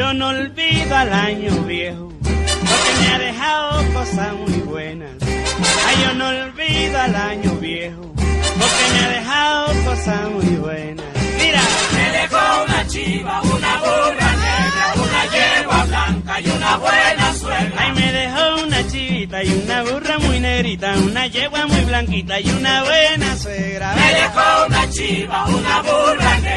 al año viejo, porque me ha dejado cosas muy buenas. Ay, yo no olvido al año viejo, porque me ha dejado cosas muy buenas. Mira, me dejó una chiva, una burra negra, una yegua blanca y una buena suegra. Ay, me dejó una chivita y una burra muy negrita, una yegua muy blanquita y una buena suegra. Me dejó una chiva, una burra negra,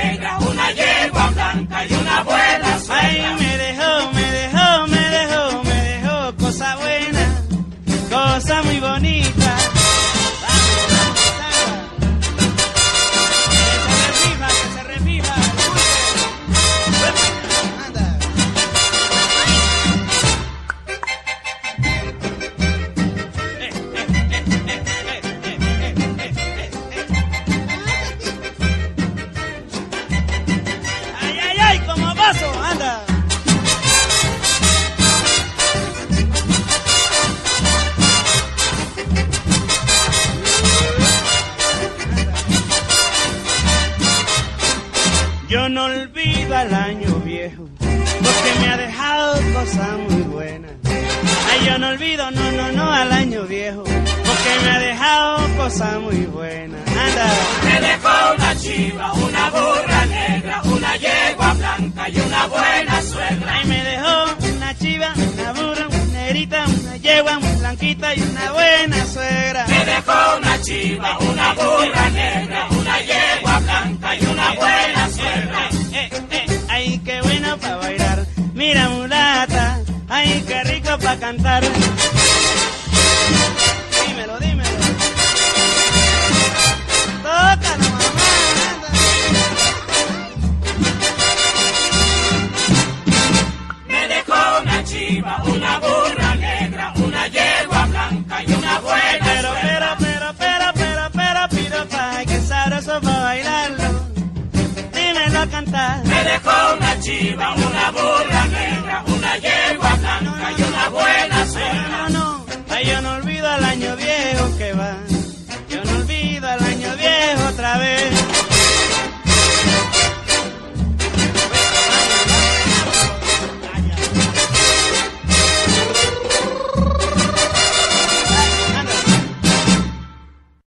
Yo no olvido al año viejo, porque me ha dejado cosas muy buenas. Ay, yo no olvido, no, no, no, al año viejo, porque me ha dejado cosas muy buenas. Anda. Me dejó una chiva, una burra negra, una yegua blanca y una buena suegra. Ay, me dejó una chiva, una burra, una negrita, una yegua, una blanquita y una buena suegra. Me dejó una chiva, una burra negra, para cantar. Dímelo, dímelo. Tócalo, mamá. Me dejó una chiva, una burra negra, una yegua blanca y una buena Pero, pero, pero, pero, pero, pero, pido pa' que sabroso para bailarlo. Dímelo a cantar. Me dejó una chiva, una burra